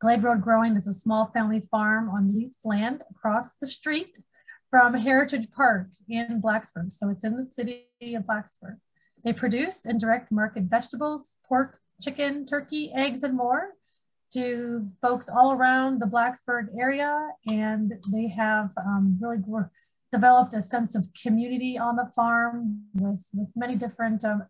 Glade Road Growing is a small family farm on leased land across the street from Heritage Park in Blacksburg. So it's in the city of Blacksburg. They produce and direct market vegetables, pork, chicken, turkey, eggs, and more to folks all around the Blacksburg area. And they have um, really developed a sense of community on the farm with, with many different um,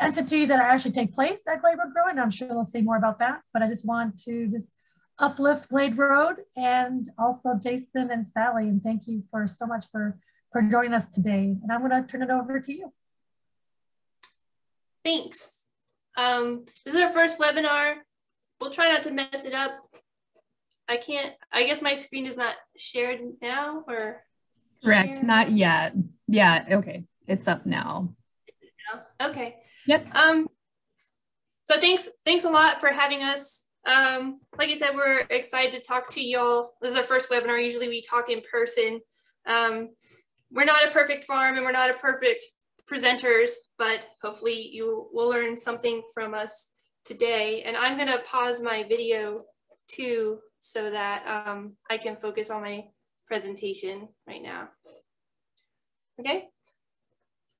entities that actually take place at Glade Road Growing. I'm sure they'll say more about that, but I just want to just uplift Glade Road and also Jason and Sally. And thank you for so much for, for joining us today. And I'm gonna turn it over to you. Thanks. Um, this is our first webinar. We'll try not to mess it up. I can't, I guess my screen is not shared now or? Correct, shared? not yet. Yeah, okay, it's up now. Okay. Yep. Um, so thanks, thanks a lot for having us. Um, like I said, we're excited to talk to y'all. This is our first webinar. Usually we talk in person. Um, we're not a perfect farm and we're not a perfect presenters, but hopefully you will learn something from us today. And I'm gonna pause my video too so that um, I can focus on my presentation right now. Okay.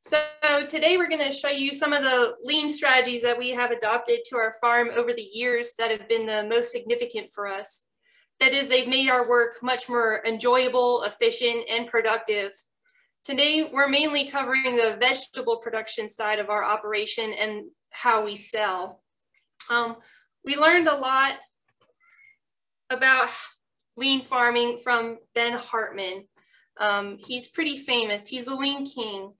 So today we're going to show you some of the lean strategies that we have adopted to our farm over the years that have been the most significant for us. That is, they've made our work much more enjoyable, efficient, and productive. Today, we're mainly covering the vegetable production side of our operation and how we sell. Um, we learned a lot about lean farming from Ben Hartman. Um, he's pretty famous. He's a lean king.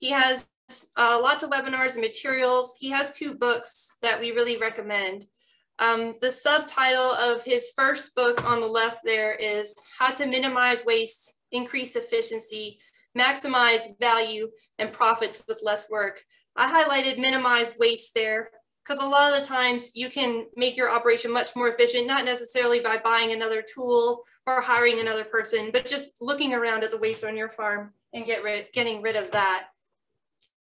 He has uh, lots of webinars and materials. He has two books that we really recommend. Um, the subtitle of his first book on the left there is How to Minimize Waste, Increase Efficiency, Maximize Value, and Profits with Less Work. I highlighted minimize waste there because a lot of the times you can make your operation much more efficient, not necessarily by buying another tool or hiring another person, but just looking around at the waste on your farm and get rid, getting rid of that.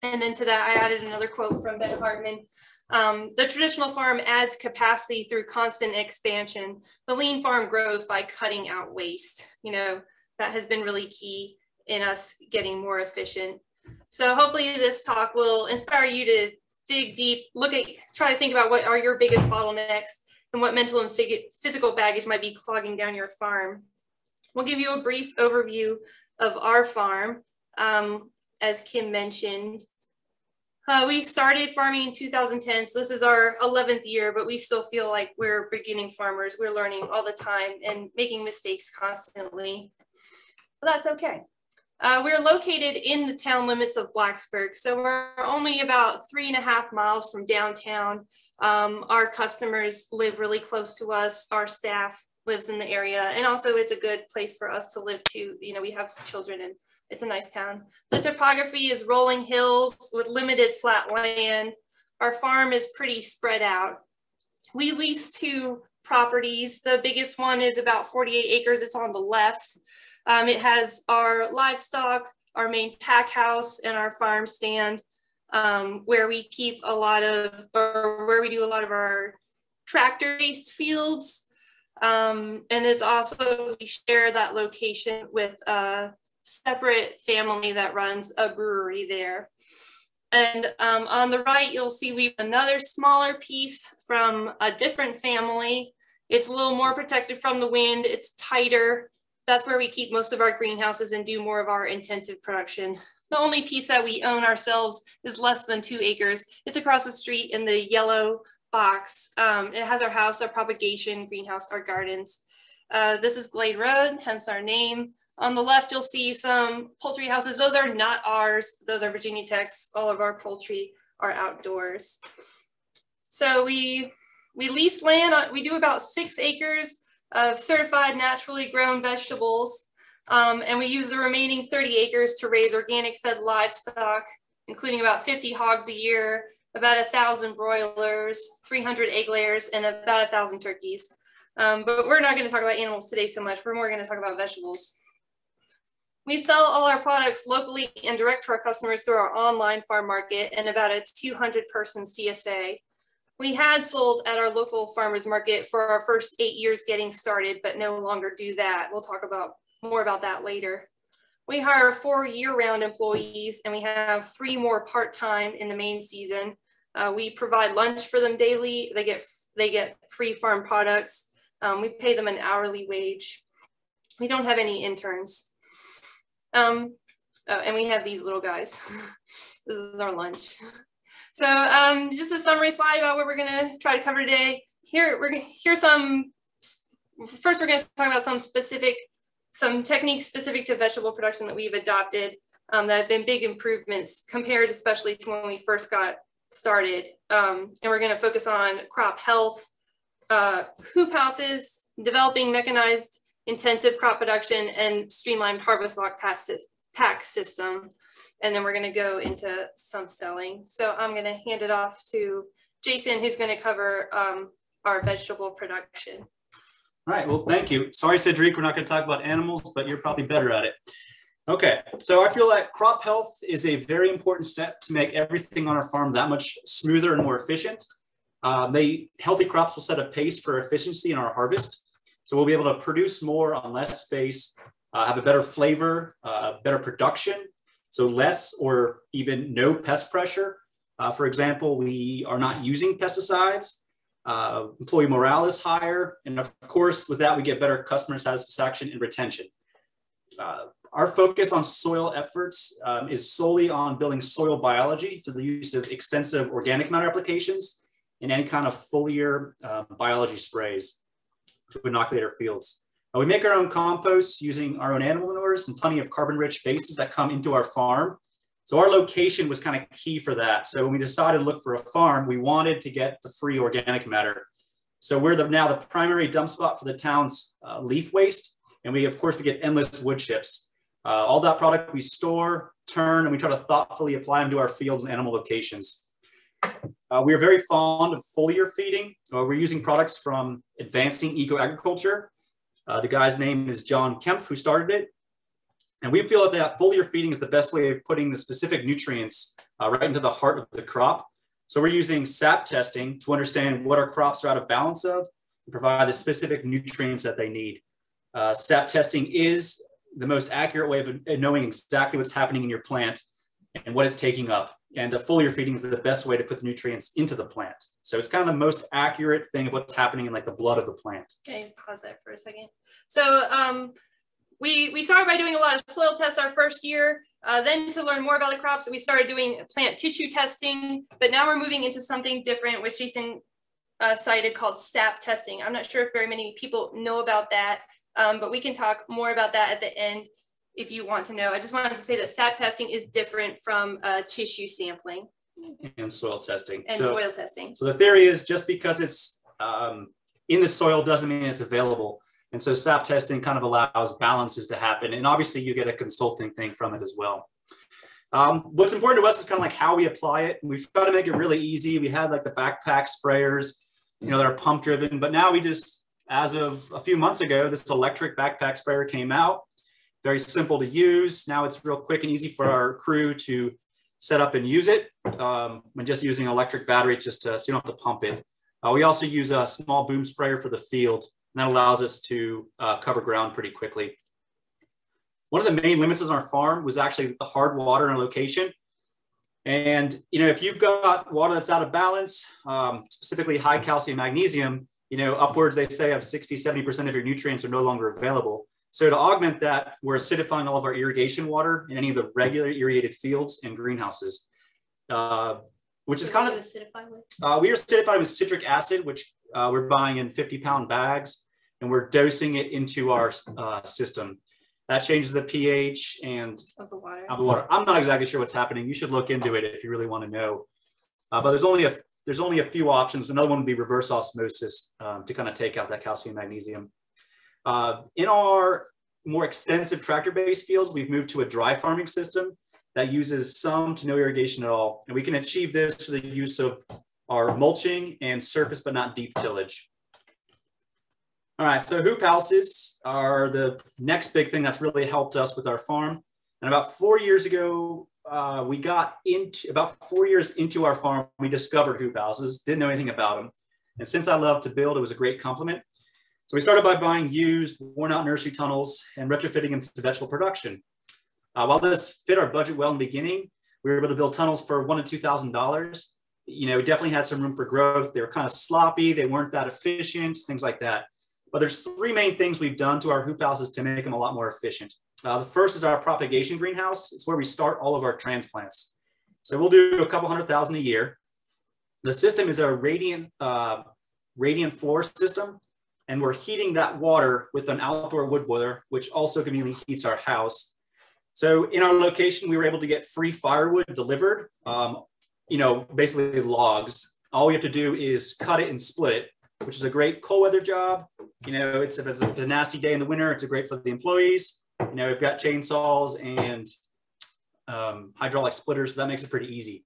And then to that, I added another quote from Ben Hartman. Um, the traditional farm adds capacity through constant expansion. The lean farm grows by cutting out waste. You know, that has been really key in us getting more efficient. So hopefully this talk will inspire you to dig deep, look at, try to think about what are your biggest bottlenecks and what mental and physical baggage might be clogging down your farm. We'll give you a brief overview of our farm. Um, as Kim mentioned, uh, we started farming in 2010, so this is our 11th year, but we still feel like we're beginning farmers. We're learning all the time and making mistakes constantly. But that's okay. Uh, we're located in the town limits of Blacksburg, so we're only about three and a half miles from downtown. Um, our customers live really close to us. Our staff lives in the area, and also it's a good place for us to live too. You know, we have children and it's a nice town. The topography is rolling hills with limited flat land. Our farm is pretty spread out. We lease two properties. The biggest one is about 48 acres. It's on the left. Um, it has our livestock, our main pack house, and our farm stand, um, where we keep a lot of, or where we do a lot of our tractor-based fields. Um, and it's also, we share that location with uh, separate family that runs a brewery there. And um, on the right, you'll see we have another smaller piece from a different family. It's a little more protected from the wind. It's tighter. That's where we keep most of our greenhouses and do more of our intensive production. The only piece that we own ourselves is less than two acres. It's across the street in the yellow box. Um, it has our house, our propagation, greenhouse, our gardens. Uh, this is Glade Road, hence our name. On the left, you'll see some poultry houses. Those are not ours. Those are Virginia Tech's. All of our poultry are outdoors. So we, we lease land. On, we do about six acres of certified naturally grown vegetables. Um, and we use the remaining 30 acres to raise organic fed livestock, including about 50 hogs a year, about a thousand broilers, 300 egg layers, and about a thousand turkeys. Um, but we're not going to talk about animals today so much. We're more going to talk about vegetables. We sell all our products locally and direct to our customers through our online farm market and about a 200 person CSA. we had sold at our local farmers market for our first eight years getting started, but no longer do that. We'll talk about more about that later. We hire four year-round employees and we have three more part-time in the main season. Uh, we provide lunch for them daily. They get they get free farm products. Um, we pay them an hourly wage. We don't have any interns. Um, oh, and we have these little guys. this is our lunch. So um, just a summary slide about what we're gonna try to cover today. Here, we're gonna, here's some, first we're gonna talk about some specific, some techniques specific to vegetable production that we've adopted um, that have been big improvements compared especially to when we first got started. Um, and we're gonna focus on crop health, uh, hoop houses, developing mechanized intensive crop production and streamlined harvest block pack system and then we're going to go into some selling. So I'm going to hand it off to Jason, who's going to cover um, our vegetable production. All right, well, thank you. Sorry, Cedric, we're not going to talk about animals, but you're probably better at it. Okay, so I feel that crop health is a very important step to make everything on our farm that much smoother and more efficient. Uh, they healthy crops will set a pace for efficiency in our harvest. So we'll be able to produce more on less space, uh, have a better flavor, uh, better production, so less or even no pest pressure. Uh, for example, we are not using pesticides. Uh, employee morale is higher. And of course, with that, we get better customer satisfaction and retention. Uh, our focus on soil efforts um, is solely on building soil biology through the use of extensive organic matter applications and any kind of foliar uh, biology sprays to inoculate our fields. Uh, we make our own compost using our own animal manures and plenty of carbon rich bases that come into our farm. So our location was kind of key for that. So when we decided to look for a farm, we wanted to get the free organic matter. So we're the, now the primary dump spot for the town's uh, leaf waste. And we, of course, we get endless wood chips. Uh, all that product we store, turn, and we try to thoughtfully apply them to our fields and animal locations. Uh, we are very fond of foliar feeding. Uh, we're using products from Advancing Eco Agriculture, uh, the guy's name is John Kempf, who started it. And we feel that foliar feeding is the best way of putting the specific nutrients uh, right into the heart of the crop. So we're using SAP testing to understand what our crops are out of balance of and provide the specific nutrients that they need. Uh, SAP testing is the most accurate way of knowing exactly what's happening in your plant and what it's taking up. And a foliar feeding is the best way to put the nutrients into the plant. So it's kind of the most accurate thing of what's happening in like the blood of the plant. Okay, pause that for a second. So um, we, we started by doing a lot of soil tests our first year. Uh, then to learn more about the crops, we started doing plant tissue testing, but now we're moving into something different, which Jason uh, cited called SAP testing. I'm not sure if very many people know about that, um, but we can talk more about that at the end if you want to know. I just wanted to say that SAP testing is different from uh, tissue sampling. And soil testing. And so, soil testing. So the theory is just because it's um, in the soil doesn't mean it's available. And so SAP testing kind of allows balances to happen. And obviously you get a consulting thing from it as well. Um, what's important to us is kind of like how we apply it. We've tried to make it really easy. We had like the backpack sprayers, you know, that are pump driven, but now we just, as of a few months ago, this electric backpack sprayer came out very simple to use. Now it's real quick and easy for our crew to set up and use it. Um, when just using an electric battery just to, so you don't have to pump it. Uh, we also use a small boom sprayer for the field and that allows us to uh, cover ground pretty quickly. One of the main limits on our farm was actually the hard water in a location. And, you know, if you've got water that's out of balance, um, specifically high calcium magnesium, you know, upwards, they say of 60, 70% of your nutrients are no longer available. So to augment that, we're acidifying all of our irrigation water in any of the regular irrigated fields and greenhouses, uh, which is kind of, uh, we are acidifying with citric acid, which uh, we're buying in 50 pound bags and we're dosing it into our uh, system. That changes the pH and of the water. Of the water. I'm not exactly sure what's happening. You should look into it if you really want to know. Uh, but there's only a there's only a few options. Another one would be reverse osmosis um, to kind of take out that calcium magnesium. Uh, in our more extensive tractor-based fields, we've moved to a dry farming system that uses some to no irrigation at all. And we can achieve this through the use of our mulching and surface but not deep tillage. All right, so hoop houses are the next big thing that's really helped us with our farm. And about four years ago, uh, we got into about four years into our farm, we discovered hoop houses, didn't know anything about them. And since I love to build, it was a great complement. So we started by buying used, worn out nursery tunnels and retrofitting them to vegetable production. Uh, while this fit our budget well in the beginning, we were able to build tunnels for one to two thousand dollars. You know, definitely had some room for growth. They were kind of sloppy, they weren't that efficient, things like that. But there's three main things we've done to our hoop houses to make them a lot more efficient. Uh, the first is our propagation greenhouse. It's where we start all of our transplants. So we'll do a couple hundred thousand a year. The system is a radiant, uh, radiant floor system, and we're heating that water with an outdoor wood boiler, which also conveniently heats our house. So in our location, we were able to get free firewood delivered, um, you know, basically logs. All we have to do is cut it and split it, which is a great cold weather job. You know, it's if it's a nasty day in the winter, it's a great for the employees. You know, we've got chainsaws and um, hydraulic splitters, so that makes it pretty easy.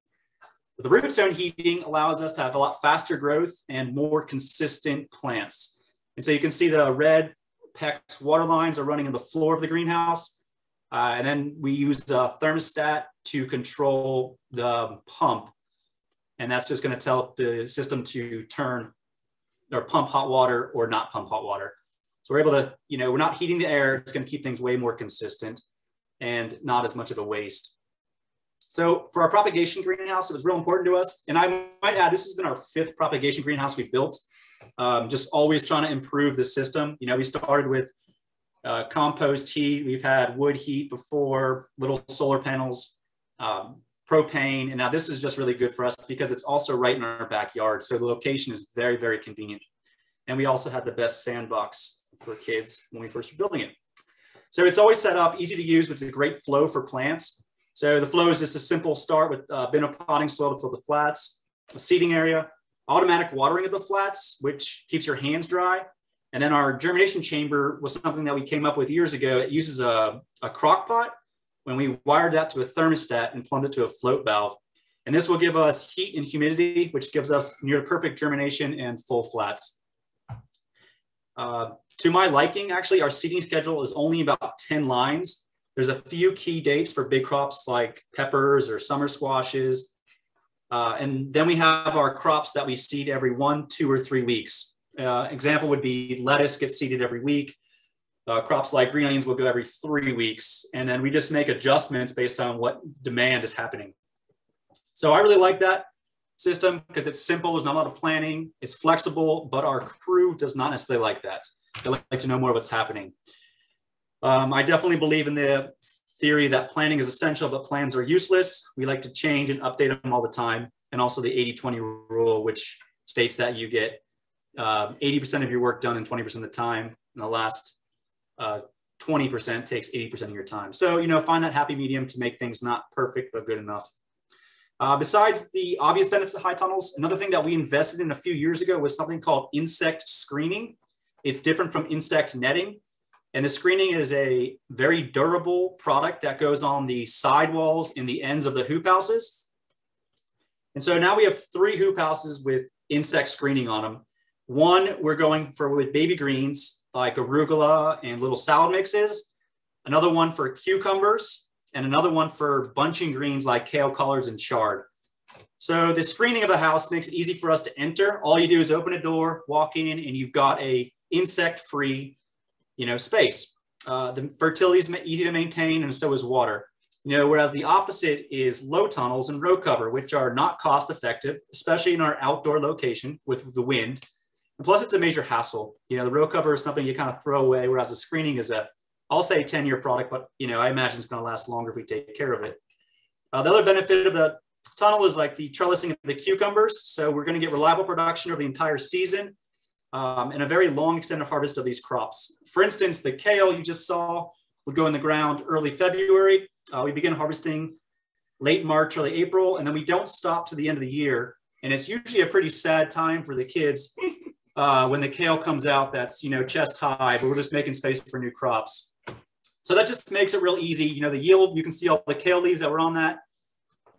The root zone heating allows us to have a lot faster growth and more consistent plants. And so you can see the red PEX water lines are running in the floor of the greenhouse. Uh, and then we use a thermostat to control the pump. And that's just gonna tell the system to turn or pump hot water or not pump hot water. So we're able to, you know, we're not heating the air. It's going to keep things way more consistent and not as much of a waste. So for our propagation greenhouse, it was real important to us. And I might add, this has been our fifth propagation greenhouse we built. Um, just always trying to improve the system. You know, we started with uh, compost heat. We've had wood heat before, little solar panels, um, propane. And now this is just really good for us because it's also right in our backyard. So the location is very, very convenient. And we also had the best sandbox for kids when we first were building it. So it's always set up, easy to use, which is a great flow for plants. So the flow is just a simple start with a bin of potting soil to fill the flats, a seating area, automatic watering of the flats, which keeps your hands dry. And then our germination chamber was something that we came up with years ago. It uses a, a crock pot. When we wired that to a thermostat and plumbed it to a float valve. And this will give us heat and humidity, which gives us near perfect germination and full flats. Uh, to my liking, actually, our seeding schedule is only about 10 lines. There's a few key dates for big crops like peppers or summer squashes. Uh, and then we have our crops that we seed every one, two, or three weeks. Uh, example would be lettuce gets seeded every week. Uh, crops like green onions will go every three weeks. And then we just make adjustments based on what demand is happening. So I really like that system because it's simple. There's not a lot of planning. It's flexible, but our crew does not necessarily like that. They like to know more what's happening. Um, I definitely believe in the theory that planning is essential, but plans are useless. We like to change and update them all the time. And also the 80-20 rule, which states that you get 80% um, of your work done in 20% of the time. And the last 20% uh, takes 80% of your time. So, you know, find that happy medium to make things not perfect, but good enough. Uh, besides the obvious benefits of high tunnels, another thing that we invested in a few years ago was something called insect screening. It's different from insect netting. And the screening is a very durable product that goes on the sidewalls in the ends of the hoop houses. And so now we have three hoop houses with insect screening on them. One, we're going for with baby greens like arugula and little salad mixes. Another one for cucumbers, and another one for bunching greens like kale collards and chard. So the screening of the house makes it easy for us to enter. All you do is open a door, walk in, and you've got a insect-free, you know, space. Uh, the fertility is easy to maintain, and so is water. You know, whereas the opposite is low tunnels and row cover, which are not cost effective, especially in our outdoor location with the wind. And plus, it's a major hassle. You know, the row cover is something you kind of throw away, whereas the screening is a I'll say 10 year product, but you know, I imagine it's going to last longer if we take care of it. Uh, the other benefit of the tunnel is like the trellising of the cucumbers. So we're going to get reliable production over the entire season um, and a very long extended harvest of these crops. For instance, the kale you just saw would go in the ground early February. Uh, we begin harvesting late March, early April, and then we don't stop to the end of the year. And it's usually a pretty sad time for the kids uh, when the kale comes out that's, you know, chest high, but we're just making space for new crops. So that just makes it real easy. You know, the yield, you can see all the kale leaves that were on that.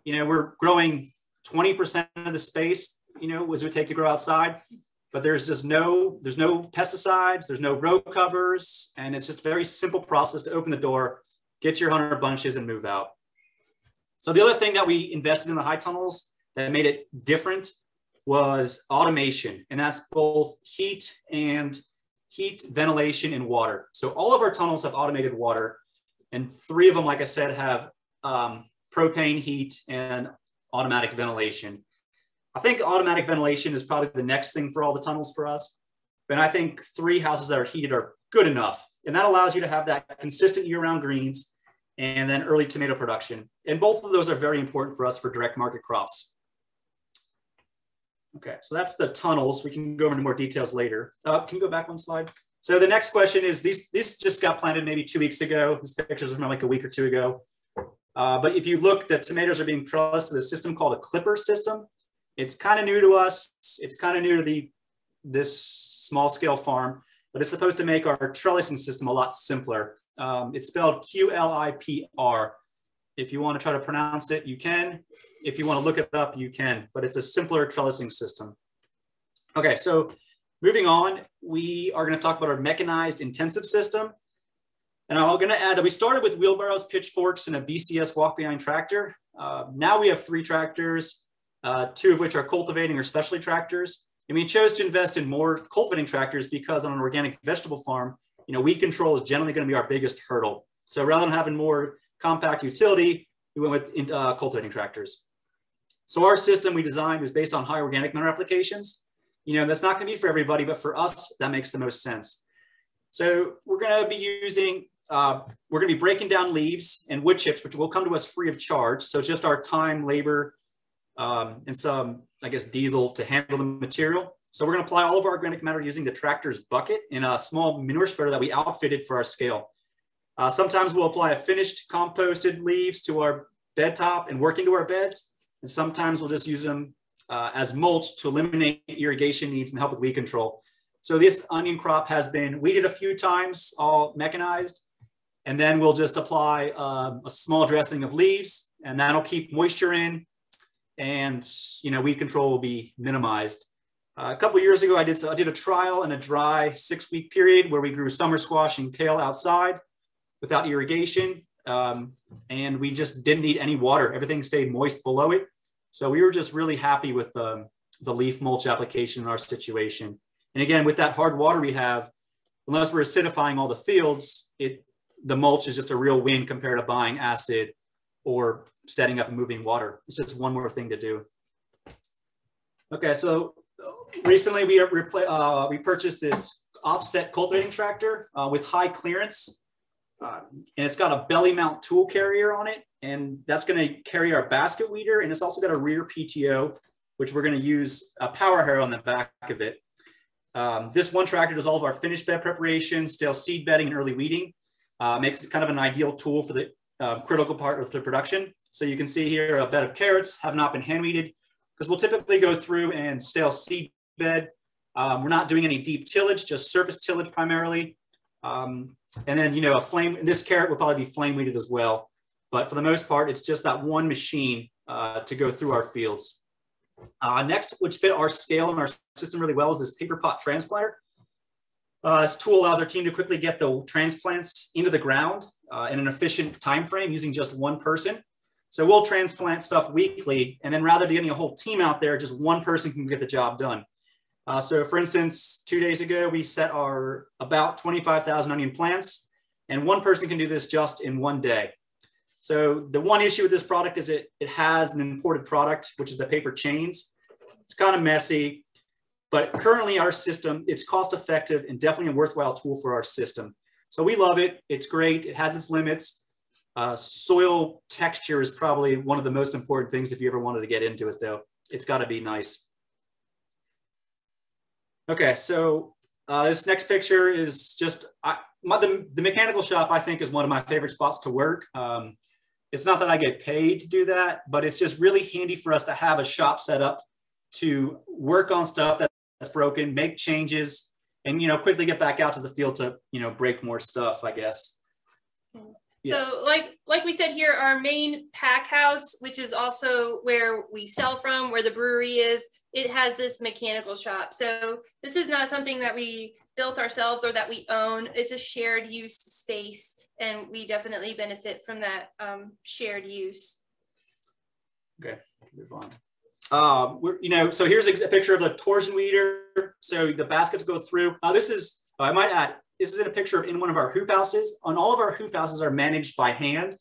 You know, we're growing 20% of the space, you know, was it would take to grow outside. But there's just no, there's no pesticides, there's no row covers, and it's just a very simple process to open the door, get your 100 bunches and move out. So the other thing that we invested in the high tunnels that made it different was automation, and that's both heat and heat, ventilation, and water. So all of our tunnels have automated water, and three of them, like I said, have um, propane heat and automatic ventilation. I think automatic ventilation is probably the next thing for all the tunnels for us. And I think three houses that are heated are good enough. And that allows you to have that consistent year-round greens and then early tomato production. And both of those are very important for us for direct market crops. Okay, so that's the tunnels. We can go into more details later. Uh, can you go back one slide? So the next question is, these, these just got planted maybe two weeks ago. These pictures are from like a week or two ago. Uh, but if you look, the tomatoes are being trellised to the system called a clipper system. It's kind of new to us. It's kind of new to the this small scale farm, but it's supposed to make our trellising system a lot simpler. Um, it's spelled Q-L-I-P-R. If you want to try to pronounce it, you can. If you want to look it up, you can, but it's a simpler trellising system. Okay, so moving on, we are going to talk about our mechanized intensive system. And I'm going to add that we started with wheelbarrows, pitchforks, and a BCS walk behind tractor. Uh, now we have three tractors, uh, two of which are cultivating or specialty tractors. And we chose to invest in more cultivating tractors because on an organic vegetable farm, you know, weed control is generally going to be our biggest hurdle. So rather than having more compact utility, we went with uh, cultivating tractors. So our system we designed was based on high organic matter applications. You know, that's not going to be for everybody, but for us, that makes the most sense. So we're going to be using, uh, we're going to be breaking down leaves and wood chips, which will come to us free of charge. So it's just our time, labor, um, and some, I guess, diesel to handle the material. So we're going to apply all of our organic matter using the tractor's bucket in a small manure spreader that we outfitted for our scale. Uh, sometimes we'll apply a finished composted leaves to our bed top and work into our beds. And sometimes we'll just use them uh, as mulch to eliminate irrigation needs and help with weed control. So this onion crop has been weeded a few times, all mechanized. And then we'll just apply um, a small dressing of leaves and that'll keep moisture in and you know weed control will be minimized. Uh, a couple years ago, I did, so I did a trial in a dry six week period where we grew summer squash and kale outside without irrigation. Um, and we just didn't need any water. Everything stayed moist below it. So we were just really happy with um, the leaf mulch application in our situation. And again, with that hard water we have, unless we're acidifying all the fields, it the mulch is just a real win compared to buying acid or setting up and moving water. It's just one more thing to do. Okay, so recently we, uh, we purchased this offset cultivating tractor uh, with high clearance uh, and it's got a belly mount tool carrier on it, and that's going to carry our basket weeder. And it's also got a rear PTO, which we're going to use a power harrow on the back of it. Um, this one tractor does all of our finished bed preparation, stale seed bedding, and early weeding. Uh, makes it kind of an ideal tool for the uh, critical part of the production. So you can see here a bed of carrots have not been hand weeded because we'll typically go through and stale seed bed. Um, we're not doing any deep tillage, just surface tillage primarily. Um, and then, you know, a flame, this carrot will probably be flame weeded as well. But for the most part, it's just that one machine uh, to go through our fields. Uh, next, which fit our scale and our system really well is this paper pot transplanter. Uh, this tool allows our team to quickly get the transplants into the ground uh, in an efficient time frame using just one person. So we'll transplant stuff weekly, and then rather than getting a whole team out there, just one person can get the job done. Uh, so for instance, two days ago, we set our about 25,000 onion plants and one person can do this just in one day. So the one issue with this product is it, it has an imported product, which is the paper chains. It's kind of messy, but currently our system, it's cost effective and definitely a worthwhile tool for our system. So we love it. It's great. It has its limits. Uh, soil texture is probably one of the most important things if you ever wanted to get into it though. It's gotta be nice. Okay, so uh, this next picture is just I, my, the, the mechanical shop. I think is one of my favorite spots to work. Um, it's not that I get paid to do that, but it's just really handy for us to have a shop set up to work on stuff that's broken, make changes, and you know quickly get back out to the field to you know break more stuff. I guess. So like like we said here, our main pack house, which is also where we sell from, where the brewery is, it has this mechanical shop. So this is not something that we built ourselves or that we own. It's a shared use space, and we definitely benefit from that um, shared use. Okay, move on. Um, we're, you know, so here's a picture of the torsion weeder. So the baskets go through. Uh, this is, uh, I might add, this is in a picture of in one of our hoop houses. On all of our hoop houses are managed by hand.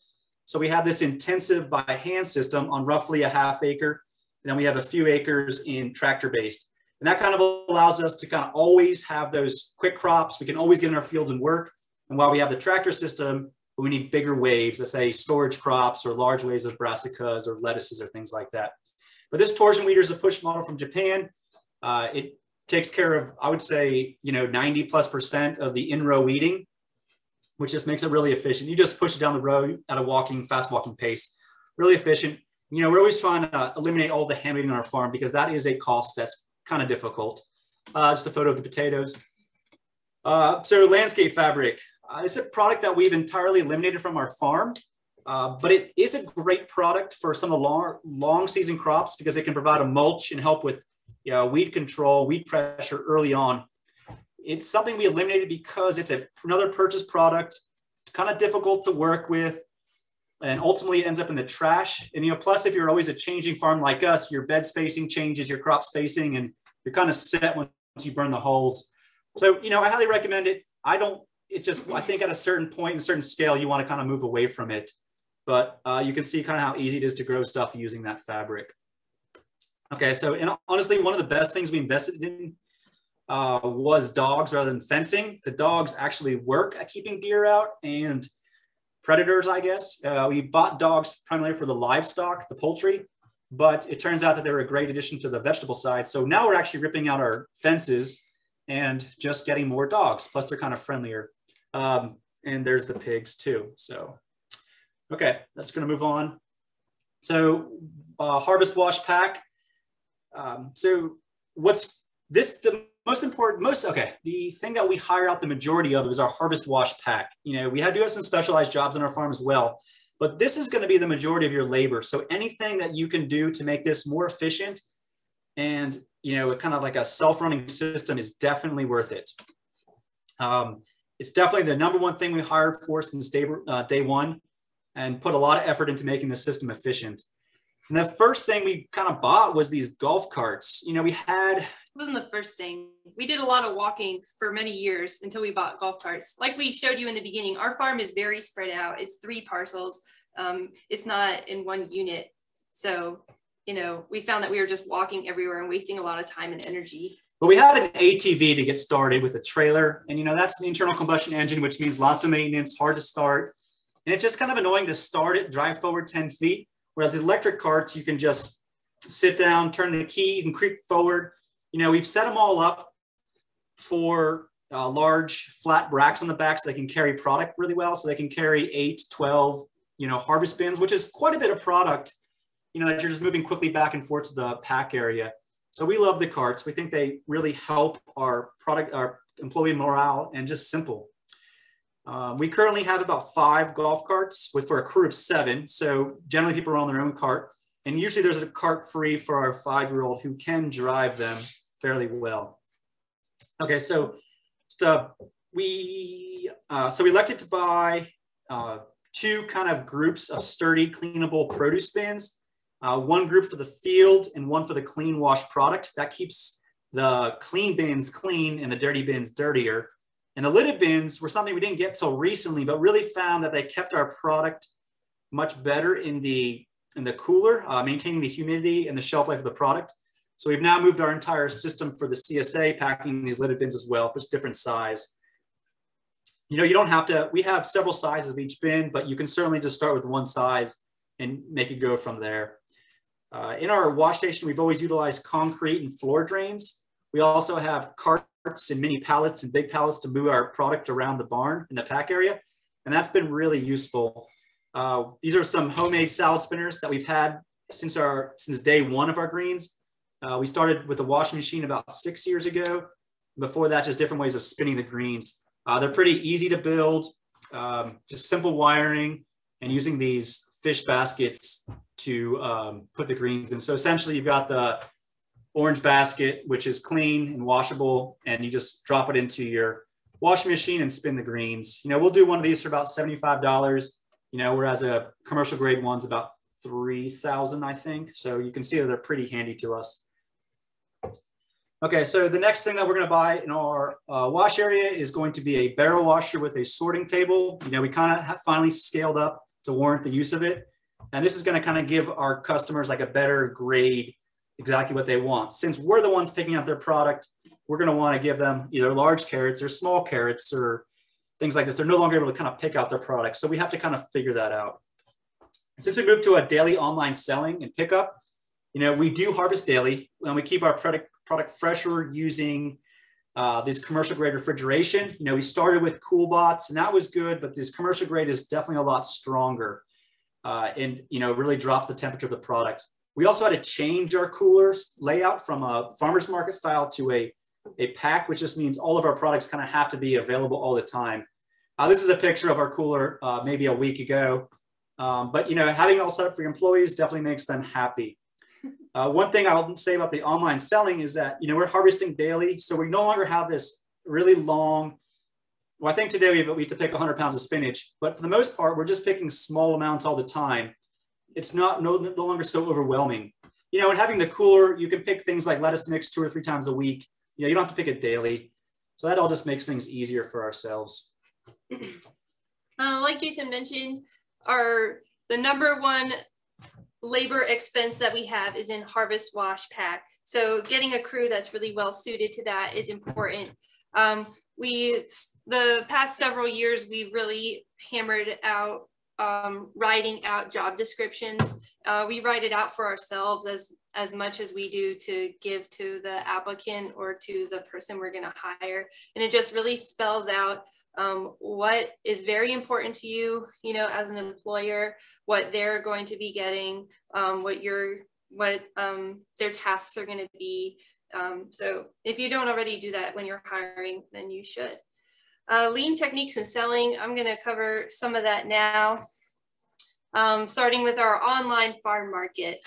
So we have this intensive by hand system on roughly a half acre. And then we have a few acres in tractor based. And that kind of allows us to kind of always have those quick crops. We can always get in our fields and work. And while we have the tractor system, we need bigger waves, let's say storage crops or large waves of brassicas or lettuces or things like that. But this torsion weeder is a push model from Japan. Uh, it takes care of, I would say, you know, 90 plus percent of the in-row weeding which just makes it really efficient. You just push it down the road at a walking, fast walking pace, really efficient. You know, we're always trying to eliminate all the hand weeding on our farm because that is a cost that's kind of difficult. Uh, just a photo of the potatoes. Uh, so landscape fabric, uh, it's a product that we've entirely eliminated from our farm, uh, but it is a great product for some of the long, long season crops because it can provide a mulch and help with you know, weed control, weed pressure early on it's something we eliminated because it's a, another purchase product. It's kind of difficult to work with and ultimately it ends up in the trash. And, you know, plus if you're always a changing farm like us, your bed spacing changes, your crop spacing, and you're kind of set once you burn the holes. So, you know, I highly recommend it. I don't, it's just, I think at a certain point and certain scale, you want to kind of move away from it. But uh, you can see kind of how easy it is to grow stuff using that fabric. Okay, so and honestly, one of the best things we invested in uh, was dogs rather than fencing. The dogs actually work at keeping deer out and predators, I guess. Uh, we bought dogs primarily for the livestock, the poultry, but it turns out that they're a great addition to the vegetable side. So now we're actually ripping out our fences and just getting more dogs. Plus, they're kind of friendlier. Um, and there's the pigs too. So, okay, that's going to move on. So, uh, harvest wash pack. Um, so, what's this? The most important, most, okay, the thing that we hire out the majority of is our harvest wash pack. You know, we do have some specialized jobs on our farm as well, but this is going to be the majority of your labor. So anything that you can do to make this more efficient and, you know, kind of like a self-running system is definitely worth it. Um, it's definitely the number one thing we hired for since day, uh, day one and put a lot of effort into making the system efficient. And the first thing we kind of bought was these golf carts. You know, we had It wasn't the first thing. We did a lot of walking for many years until we bought golf carts. Like we showed you in the beginning, our farm is very spread out. It's three parcels. Um, it's not in one unit. So, you know, we found that we were just walking everywhere and wasting a lot of time and energy. But we had an ATV to get started with a trailer. And, you know, that's an internal combustion engine, which means lots of maintenance, hard to start. And it's just kind of annoying to start it, drive forward 10 feet. Whereas electric carts, you can just sit down, turn the key, you can creep forward you know, we've set them all up for uh, large flat bracks on the back so they can carry product really well. So they can carry eight, 12, you know, harvest bins, which is quite a bit of product, you know, that you're just moving quickly back and forth to the pack area. So we love the carts. We think they really help our product, our employee morale and just simple. Um, we currently have about five golf carts with for a crew of seven. So generally people are on their own cart. And usually there's a cart free for our five-year-old who can drive them fairly well. Okay, so, so we uh, so we elected to buy uh, two kind of groups of sturdy, cleanable produce bins. Uh, one group for the field and one for the clean wash product. That keeps the clean bins clean and the dirty bins dirtier. And the lidded bins were something we didn't get till recently, but really found that they kept our product much better in the in the cooler, uh, maintaining the humidity and the shelf life of the product. So we've now moved our entire system for the CSA packing these lidded bins as well, just different size. You know, you don't have to, we have several sizes of each bin, but you can certainly just start with one size and make it go from there. Uh, in our wash station, we've always utilized concrete and floor drains. We also have carts and mini pallets and big pallets to move our product around the barn in the pack area. And that's been really useful. Uh, these are some homemade salad spinners that we've had since our since day one of our greens. Uh, we started with a washing machine about six years ago. Before that, just different ways of spinning the greens. Uh, they're pretty easy to build, um, just simple wiring and using these fish baskets to um, put the greens in. So essentially you've got the orange basket, which is clean and washable, and you just drop it into your washing machine and spin the greens. You know, we'll do one of these for about $75 you know, whereas a commercial grade one's about 3000 I think. So you can see that they're pretty handy to us. Okay, so the next thing that we're going to buy in our uh, wash area is going to be a barrel washer with a sorting table. You know, we kind of finally scaled up to warrant the use of it. And this is going to kind of give our customers like a better grade, exactly what they want. Since we're the ones picking out their product, we're going to want to give them either large carrots or small carrots or things like this. They're no longer able to kind of pick out their product. So we have to kind of figure that out. Since we moved to a daily online selling and pickup, you know, we do harvest daily and we keep our product product fresher using uh, this commercial grade refrigeration. You know, we started with CoolBots and that was good, but this commercial grade is definitely a lot stronger uh, and, you know, really drop the temperature of the product. We also had to change our cooler layout from a farmer's market style to a, a pack, which just means all of our products kind of have to be available all the time. Uh, this is a picture of our cooler uh, maybe a week ago. Um, but, you know, having it all set up for your employees definitely makes them happy. Uh, one thing I'll say about the online selling is that, you know, we're harvesting daily. So we no longer have this really long, well, I think today we have, we have to pick 100 pounds of spinach, but for the most part, we're just picking small amounts all the time. It's not no, no longer so overwhelming. You know, and having the cooler, you can pick things like lettuce mix two or three times a week. You know, you don't have to pick it daily. So that all just makes things easier for ourselves. Uh, like Jason mentioned, our the number one labor expense that we have is in harvest wash pack. So getting a crew that's really well suited to that is important. Um, we, the past several years, we've really hammered out um, writing out job descriptions. Uh, we write it out for ourselves as, as much as we do to give to the applicant or to the person we're gonna hire. And it just really spells out um, what is very important to you, you know, as an employer, what they're going to be getting, um, what your what um, their tasks are going to be. Um, so if you don't already do that when you're hiring, then you should. Uh, lean techniques and selling, I'm going to cover some of that now, um, starting with our online farm market.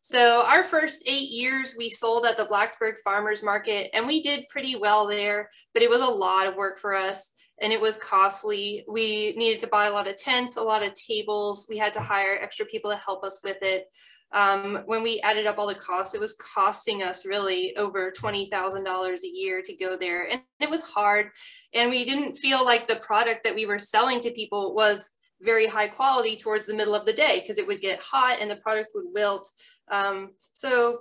So our first eight years, we sold at the Blacksburg Farmers Market and we did pretty well there, but it was a lot of work for us and it was costly. We needed to buy a lot of tents, a lot of tables. We had to hire extra people to help us with it. Um, when we added up all the costs, it was costing us really over $20,000 a year to go there. And it was hard. And we didn't feel like the product that we were selling to people was very high quality towards the middle of the day because it would get hot and the product would wilt. Um, so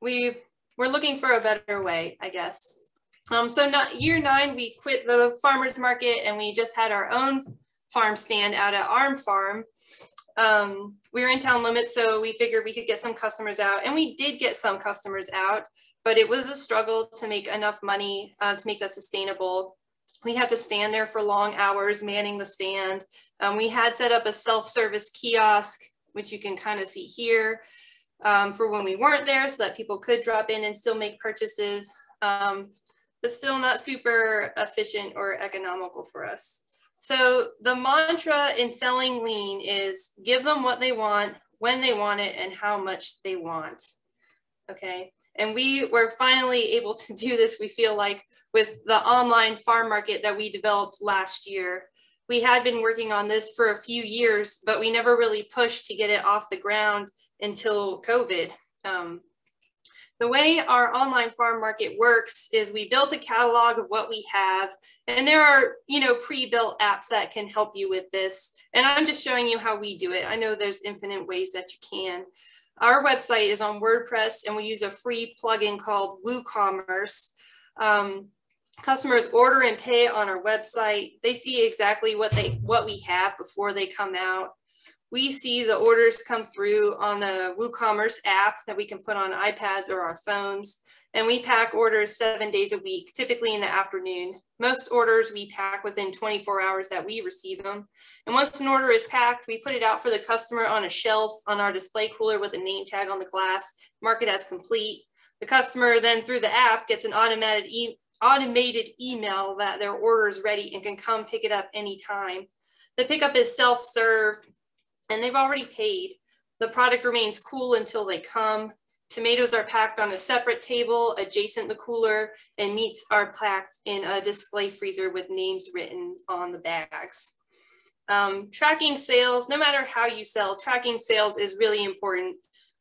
we were looking for a better way, I guess. Um, so not year nine, we quit the farmer's market and we just had our own farm stand out at Arm Farm. Um, we were in town limits, so we figured we could get some customers out and we did get some customers out, but it was a struggle to make enough money uh, to make that sustainable. We had to stand there for long hours manning the stand. Um, we had set up a self-service kiosk, which you can kind of see here um, for when we weren't there so that people could drop in and still make purchases. Um, but still not super efficient or economical for us. So the mantra in selling lean is give them what they want, when they want it, and how much they want. Okay. And we were finally able to do this, we feel like, with the online farm market that we developed last year. We had been working on this for a few years, but we never really pushed to get it off the ground until COVID. Um, the way our online farm market works is we built a catalog of what we have and there are you know pre-built apps that can help you with this. And i'm just showing you how we do it. I know there's infinite ways that you can. Our website is on wordpress and we use a free plugin called woocommerce. Um, customers order and pay on our website. They see exactly what they what we have before they come out we see the orders come through on the WooCommerce app that we can put on iPads or our phones. And we pack orders seven days a week, typically in the afternoon. Most orders we pack within 24 hours that we receive them. And once an order is packed, we put it out for the customer on a shelf on our display cooler with a name tag on the glass, mark it as complete. The customer then through the app gets an automated, e automated email that their order is ready and can come pick it up anytime. The pickup is self-serve and they've already paid. The product remains cool until they come. Tomatoes are packed on a separate table adjacent the cooler and meats are packed in a display freezer with names written on the bags. Um, tracking sales, no matter how you sell, tracking sales is really important.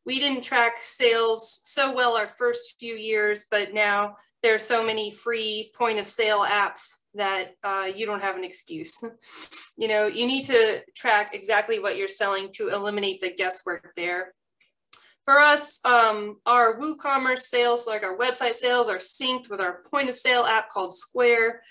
We didn't track sales so well our first few years, but now there's so many free point of sale apps that uh, you don't have an excuse. you know, you need to track exactly what you're selling to eliminate the guesswork there. For us, um, our WooCommerce sales, like our website sales, are synced with our point of sale app called Square.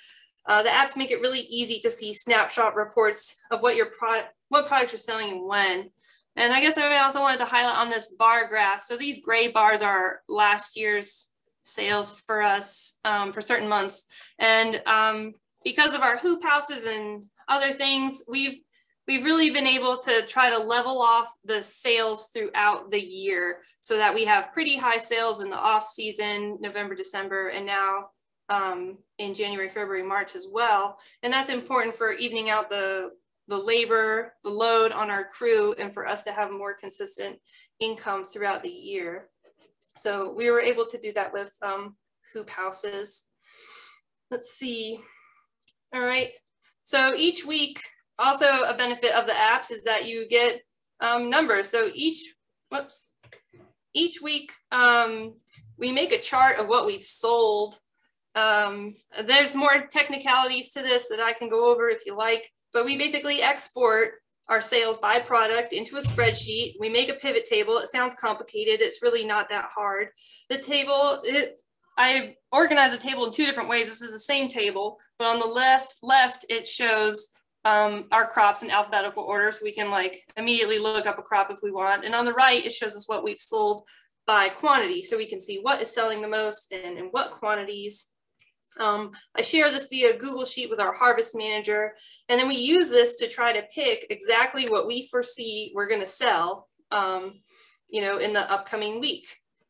Uh, the apps make it really easy to see snapshot reports of what your product, what products you're selling and when. And I guess I also wanted to highlight on this bar graph. So these gray bars are last year's sales for us um, for certain months. And um, because of our hoop houses and other things, we've we've really been able to try to level off the sales throughout the year so that we have pretty high sales in the off season, November, December, and now um, in January, February, March as well. And that's important for evening out the, the labor, the load on our crew, and for us to have more consistent income throughout the year. So we were able to do that with um, hoop houses. Let's see. All right. So each week, also a benefit of the apps is that you get um, numbers. So each, whoops, each week um, we make a chart of what we've sold um, there's more technicalities to this that I can go over if you like, but we basically export our sales by product into a spreadsheet. We make a pivot table. It sounds complicated. It's really not that hard. The table, it, I organize a table in two different ways. This is the same table, but on the left, left it shows um, our crops in alphabetical order. So we can like immediately look up a crop if we want. And on the right, it shows us what we've sold by quantity. So we can see what is selling the most and in what quantities. Um, I share this via Google Sheet with our harvest manager, and then we use this to try to pick exactly what we foresee we're going to sell, um, you know, in the upcoming week.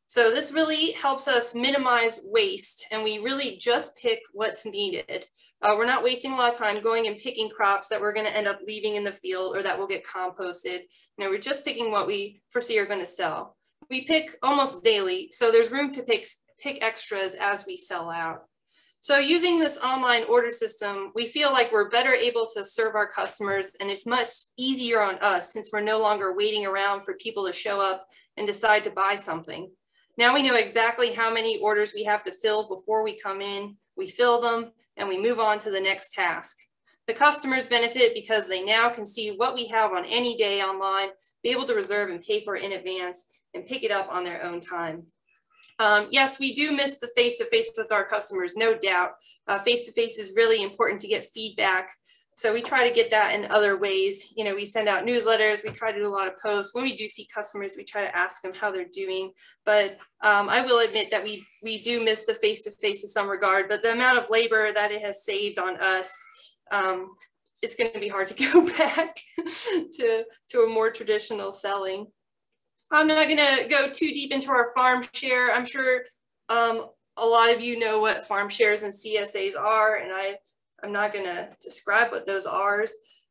So this really helps us minimize waste, and we really just pick what's needed. Uh, we're not wasting a lot of time going and picking crops that we're going to end up leaving in the field or that will get composted. You know, we're just picking what we foresee are going to sell. We pick almost daily, so there's room to pick pick extras as we sell out. So using this online order system, we feel like we're better able to serve our customers and it's much easier on us since we're no longer waiting around for people to show up and decide to buy something. Now we know exactly how many orders we have to fill before we come in, we fill them, and we move on to the next task. The customers benefit because they now can see what we have on any day online, be able to reserve and pay for it in advance, and pick it up on their own time. Um, yes, we do miss the face-to-face -face with our customers, no doubt. Uh, face-to-face -face is really important to get feedback. So we try to get that in other ways. You know, we send out newsletters, we try to do a lot of posts. When we do see customers, we try to ask them how they're doing. But um, I will admit that we, we do miss the face-to-face -face in some regard, but the amount of labor that it has saved on us, um, it's gonna be hard to go back to, to a more traditional selling. I'm not going to go too deep into our farm share. I'm sure um, a lot of you know what farm shares and CSAs are, and I, I'm not going to describe what those are.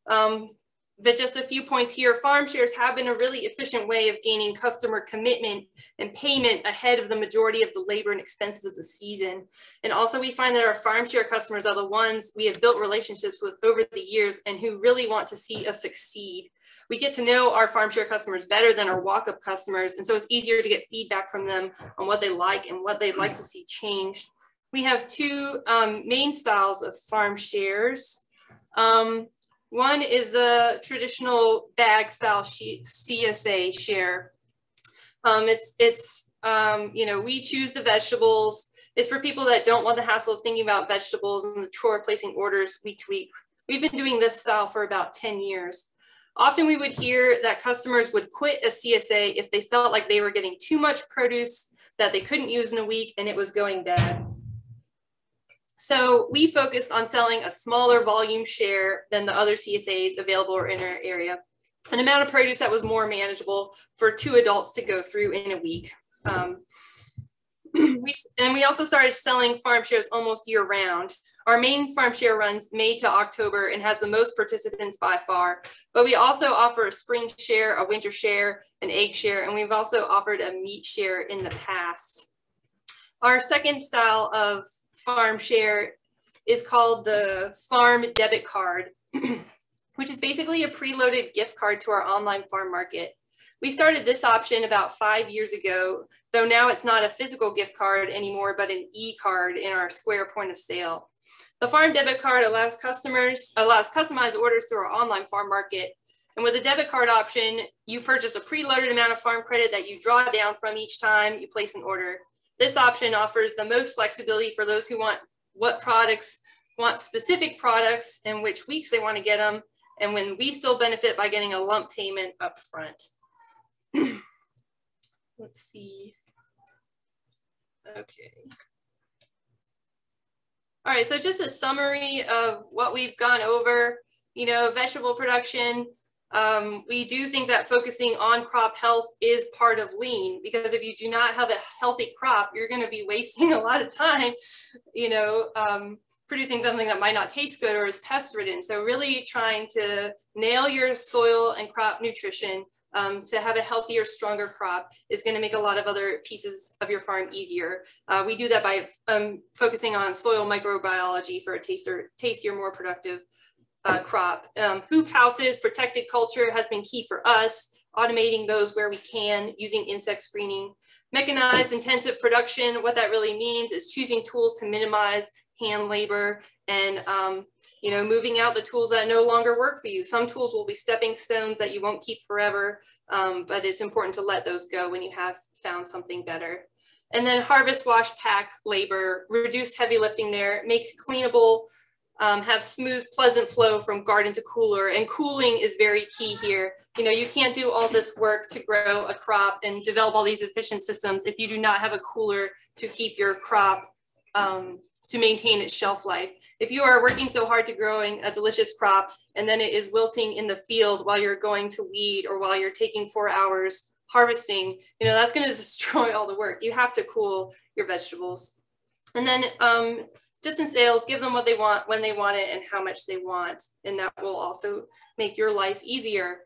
Um, but just a few points here, farm shares have been a really efficient way of gaining customer commitment and payment ahead of the majority of the labor and expenses of the season. And also we find that our farm share customers are the ones we have built relationships with over the years and who really want to see us succeed. We get to know our farm share customers better than our walk-up customers. And so it's easier to get feedback from them on what they like and what they'd like to see changed. We have two um, main styles of farm shares. Um, one is the traditional bag style CSA share. Um, it's, it's um, you know, we choose the vegetables. It's for people that don't want the hassle of thinking about vegetables and the chore of placing orders week to week. We've been doing this style for about 10 years. Often we would hear that customers would quit a CSA if they felt like they were getting too much produce that they couldn't use in a week and it was going bad. So we focused on selling a smaller volume share than the other CSAs available in our area, an amount of produce that was more manageable for two adults to go through in a week. Um, we, and we also started selling farm shares almost year round. Our main farm share runs May to October and has the most participants by far. But we also offer a spring share, a winter share, an egg share, and we've also offered a meat share in the past. Our second style of farm share is called the farm debit card. which is basically a preloaded gift card to our online farm market. We started this option about five years ago, though now it's not a physical gift card anymore, but an e-card in our Square point of sale. The farm debit card allows customers, allows customized orders through our online farm market. And with the debit card option, you purchase a preloaded amount of farm credit that you draw down from each time you place an order. This option offers the most flexibility for those who want what products, want specific products and which weeks they want to get them, and when we still benefit by getting a lump payment up front. Let's see. Okay. All right, so just a summary of what we've gone over, you know, vegetable production. Um, we do think that focusing on crop health is part of lean because if you do not have a healthy crop, you're going to be wasting a lot of time, you know, um, producing something that might not taste good or is pest ridden. So really trying to nail your soil and crop nutrition um, to have a healthier, stronger crop is going to make a lot of other pieces of your farm easier. Uh, we do that by um, focusing on soil microbiology for a taster, tastier, more productive uh, crop. Um, hoop houses, protected culture has been key for us, automating those where we can using insect screening. Mechanized intensive production, what that really means is choosing tools to minimize hand labor and um, you know moving out the tools that no longer work for you some tools will be stepping stones that you won't keep forever um, but it's important to let those go when you have found something better and then harvest wash pack labor reduce heavy lifting there make cleanable um, have smooth pleasant flow from garden to cooler and cooling is very key here you know you can't do all this work to grow a crop and develop all these efficient systems if you do not have a cooler to keep your crop um, to maintain its shelf life. If you are working so hard to growing a delicious crop and then it is wilting in the field while you're going to weed or while you're taking four hours harvesting, you know, that's going to destroy all the work. You have to cool your vegetables. And then um, distance sales, give them what they want, when they want it, and how much they want. And that will also make your life easier.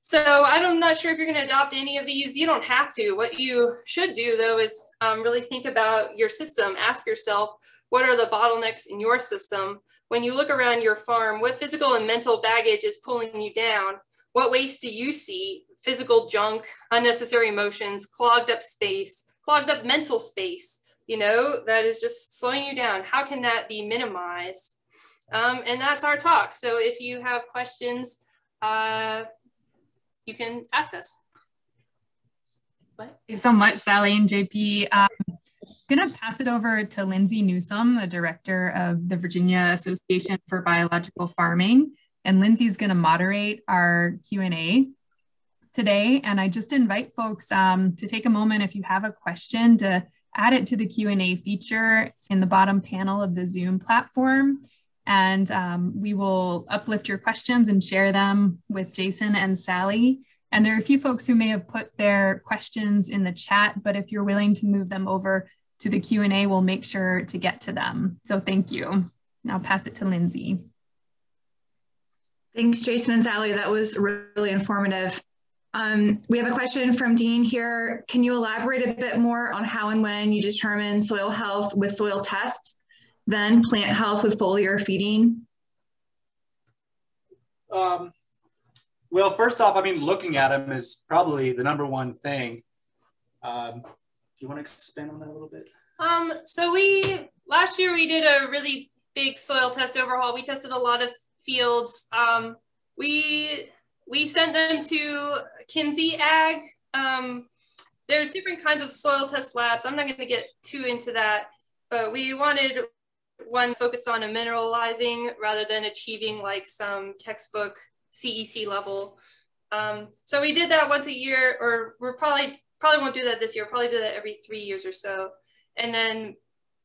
So I'm not sure if you're going to adopt any of these. You don't have to. What you should do, though, is um, really think about your system. Ask yourself, what are the bottlenecks in your system? When you look around your farm, what physical and mental baggage is pulling you down? What waste do you see? Physical junk, unnecessary emotions, clogged up space, clogged up mental space, you know, that is just slowing you down. How can that be minimized? Um, and that's our talk. So if you have questions, uh, you can ask us. What? You so much, Sally and JP. Um, I'm going to pass it over to Lindsay Newsom, the director of the Virginia Association for Biological Farming. And Lindsay's going to moderate our Q&A today. And I just invite folks um, to take a moment if you have a question to add it to the Q&A feature in the bottom panel of the Zoom platform. And um, we will uplift your questions and share them with Jason and Sally. And there are a few folks who may have put their questions in the chat, but if you're willing to move them over to the Q&A, we'll make sure to get to them. So thank you. I'll pass it to Lindsay. Thanks, Jason and Sally. That was really informative. Um, we have a question from Dean here. Can you elaborate a bit more on how and when you determine soil health with soil tests, then plant health with foliar feeding? Um, well, first off, I mean, looking at them is probably the number one thing. Um, do you want to expand on that a little bit? Um, so we last year we did a really big soil test overhaul. We tested a lot of fields. Um, we we sent them to Kinsey Ag. Um, there's different kinds of soil test labs. I'm not going to get too into that, but we wanted one focused on a mineralizing rather than achieving like some textbook CEC level. Um, so we did that once a year, or we're probably probably won't do that this year. Probably do that every three years or so. And then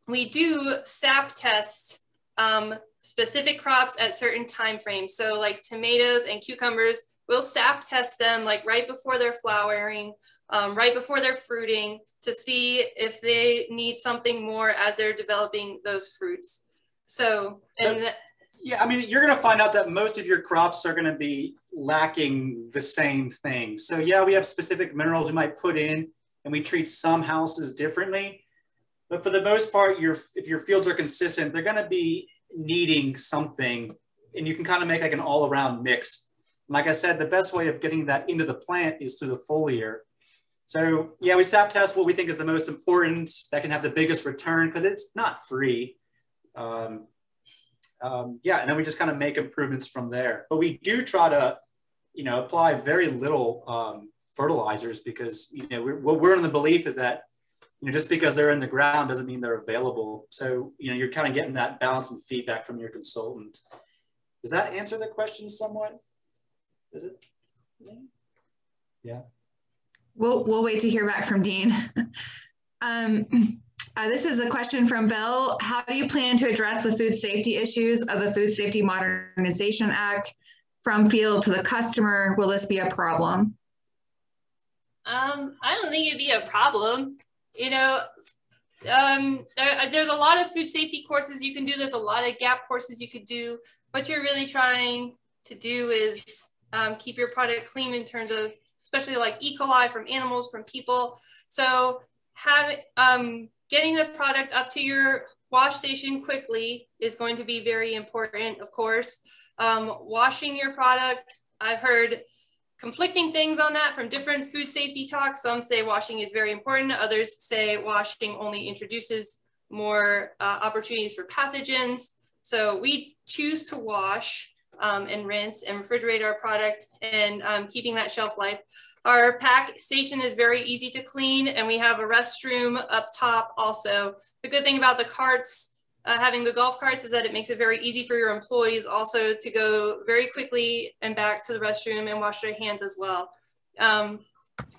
we do sap test um, specific crops at certain time frames. So like tomatoes and cucumbers, we'll sap test them like right before they're flowering, um, right before they're fruiting to see if they need something more as they're developing those fruits. So, so and yeah, I mean, you're going to find out that most of your crops are going to be lacking the same thing. So yeah, we have specific minerals we might put in and we treat some houses differently. But for the most part, your if your fields are consistent, they're going to be needing something and you can kind of make like an all around mix. Like I said, the best way of getting that into the plant is through the foliar. So yeah, we sap test what we think is the most important that can have the biggest return because it's not free. Um, um, yeah, and then we just kind of make improvements from there. But we do try to, you know, apply very little um, fertilizers because you know we're, what we're in the belief is that you know just because they're in the ground doesn't mean they're available. So you know you're kind of getting that balance and feedback from your consultant. Does that answer the question somewhat? Is it? Yeah. We'll we'll wait to hear back from Dean. um, uh, this is a question from Bill. How do you plan to address the food safety issues of the Food Safety Modernization Act from field to the customer? Will this be a problem? Um, I don't think it'd be a problem. You know, um, there, there's a lot of food safety courses you can do. There's a lot of GAP courses you could do. What you're really trying to do is um, keep your product clean in terms of, especially like E. coli from animals, from people. So have um, getting the product up to your wash station quickly is going to be very important, of course. Um, washing your product, I've heard conflicting things on that from different food safety talks. Some say washing is very important. Others say washing only introduces more uh, opportunities for pathogens. So we choose to wash um, and rinse and refrigerate our product and um, keeping that shelf life. Our pack station is very easy to clean and we have a restroom up top also. The good thing about the carts uh, having the golf carts is that it makes it very easy for your employees also to go very quickly and back to the restroom and wash their hands as well. Um,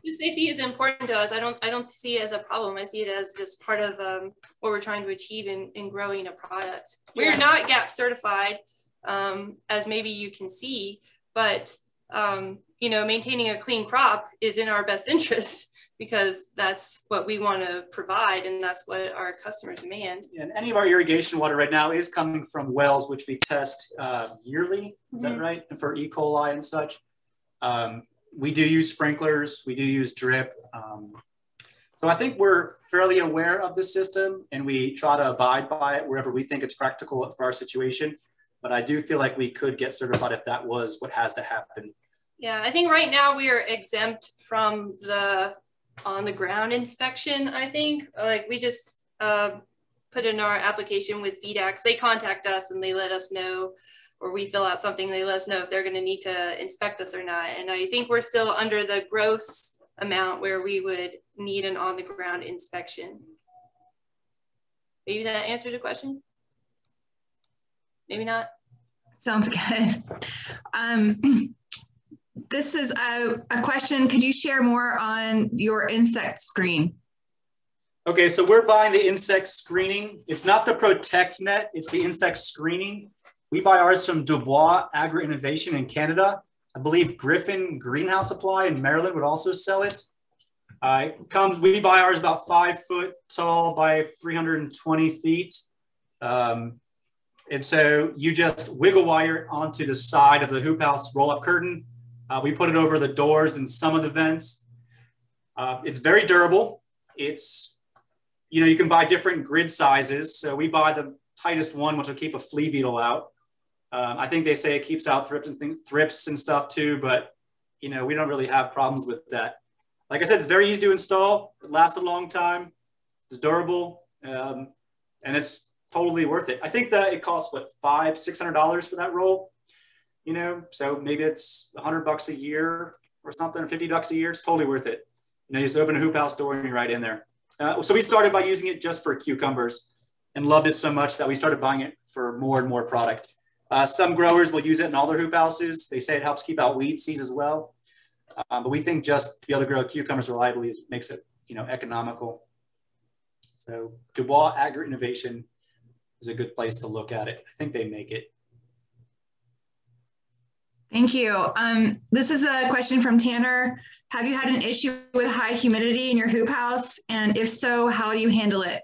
safety is important to us. I don't I don't see it as a problem. I see it as just part of um, what we're trying to achieve in, in growing a product. We're not GAP certified, um, as maybe you can see, but um, you know, maintaining a clean crop is in our best interest because that's what we want to provide and that's what our customers demand. And any of our irrigation water right now is coming from wells, which we test uh, yearly. Is mm -hmm. that mm-hmm. right? For E. coli and such. Um, we do use sprinklers. We do use drip. Um, so I think we're fairly aware of the system and we try to abide by it wherever we think it's practical for our situation. But I do feel like we could get certified if that was what has to happen. Yeah, I think right now we are exempt from the on the ground inspection, I think. Like we just uh, put in our application with VDACS. They contact us and they let us know, or we fill out something, they let us know if they're going to need to inspect us or not. And I think we're still under the gross amount where we would need an on the ground inspection. Maybe that answers your question? Maybe not. Sounds good. Um, this is a, a question. Could you share more on your insect screen? Okay, so we're buying the insect screening. It's not the ProtekNet, it's the insect screening. We buy ours from Dubois Agrinovation in Canada. I believe Griffin Greenhouse Supply in Maryland would also sell it. Uh, it comes, we buy ours about five foot tall by 320 feet. Um, and so you just wiggle wire onto the side of the hoop house roll up curtain uh, we put it over the doors and some of the vents. Uh, it's very durable. It's, you know, you can buy different grid sizes. So we buy the tightest one, which will keep a flea beetle out. Um, I think they say it keeps out thrips and th thrips and stuff too, but you know, we don't really have problems with that. Like I said, it's very easy to install. It lasts a long time. It's durable, um, and it's totally worth it. I think that it costs what five, six hundred dollars for that roll you know, so maybe it's a hundred bucks a year or something, 50 bucks a year. It's totally worth it. You know, you just open a hoop house door and you're right in there. Uh, so we started by using it just for cucumbers and loved it so much that we started buying it for more and more product. Uh, some growers will use it in all their hoop houses. They say it helps keep out weed seeds as well. Um, but we think just to be able to grow cucumbers reliably is, makes it, you know, economical. So Dubois Agrinovation is a good place to look at it. I think they make it. Thank you. Um, this is a question from Tanner. Have you had an issue with high humidity in your hoop house? And if so, how do you handle it?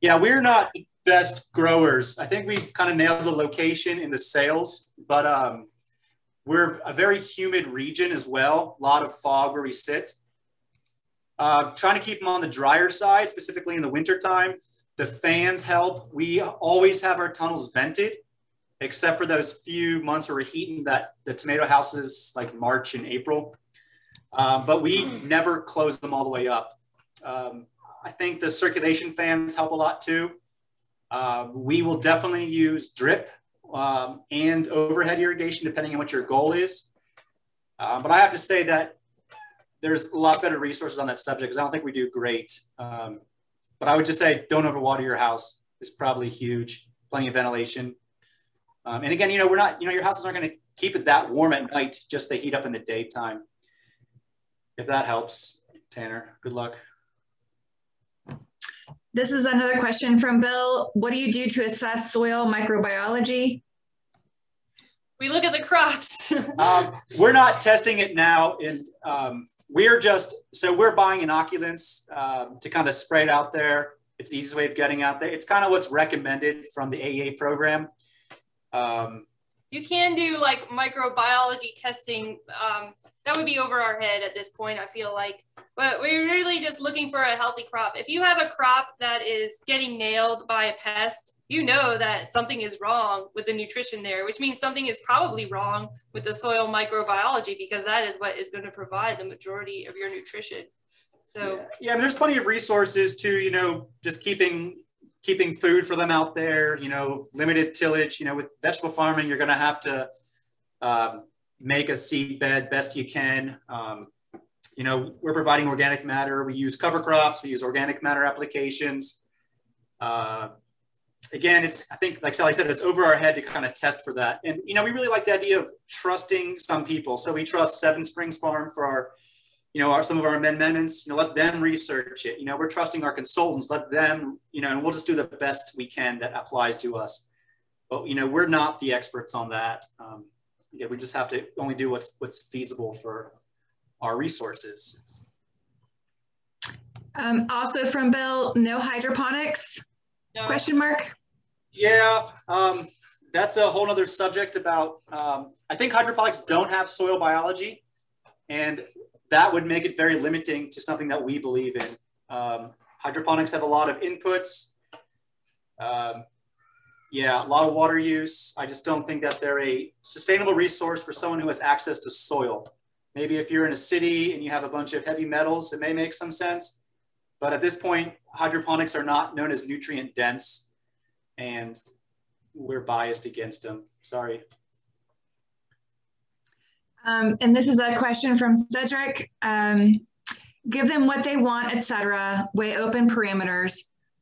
Yeah, we're not best growers. I think we've kind of nailed the location in the sales, but um, we're a very humid region as well. A lot of fog where we sit. Uh, trying to keep them on the drier side, specifically in the wintertime. The fans help. We always have our tunnels vented. except for those few months where we're heating that the tomato houses like March and April. Um, but we never close them all the way up. Um, I think the circulation fans help a lot too. Uh, we will definitely use drip um, and overhead irrigation depending on what your goal is. Uh, but I have to say that there's a lot better resources on that subject because I don't think we do great. Um, but I would just say don't overwater your house. It's probably huge. Plenty of ventilation. Um, and again, you know, we're not, you know, your houses aren't going to keep it that warm at night, just to heat up in the daytime. If that helps, Tanner, good luck. This is another question from Bill. What do you do to assess soil microbiology? We look at the crops. um, we're not testing it now. And um, we're just, so we're buying inoculants um, to kind of it out there. It's the easiest way of getting out there. It's kind of what's recommended from the AEA program. Um, you can do like microbiology testing. Um, that would be over our head at this point, I feel like. But we're really just looking for a healthy crop. If you have a crop that is getting nailed by a pest, you know that something is wrong with the nutrition there, which means something is probably wrong with the soil microbiology because that is what is going to provide the majority of your nutrition. So yeah, yeah there's plenty of resources to, you know, just keeping keeping food for them out there, you know, limited tillage, you know, with vegetable farming, you're going to have to um, make a seed bed best you can. Um, you know, we're providing organic matter. We use cover crops. We use organic matter applications. Uh, again, it's, I think, like Sally said, it's over our head to kind of test for that. And, you know, we really like the idea of trusting some people. So we trust Seven Springs Farm for our you know, our, some of our amendments, you know, let them research it. You know, we're trusting our consultants, let them, you know, and we'll just do the best we can that applies to us. But, you know, we're not the experts on that. Um, yeah, we just have to only do what's, what's feasible for our resources. Um, also from Bill, no hydroponics, no. question mark? Yeah, um, that's a whole other subject about, um, I think hydroponics don't have soil biology. And that would make it very limiting to something that we believe in. Um, hydroponics have a lot of inputs. Yeah, a lot of water use. I just don't think that they're a sustainable resource for someone who has access to soil. Maybe if you're in a city and you have a bunch of heavy metals, it may make some sense. But at this point, hydroponics are not known as nutrient dense and we're biased against them. Sorry. Um, and this is a question from Cedric. Um, give them what they want, etc. Way open parameters.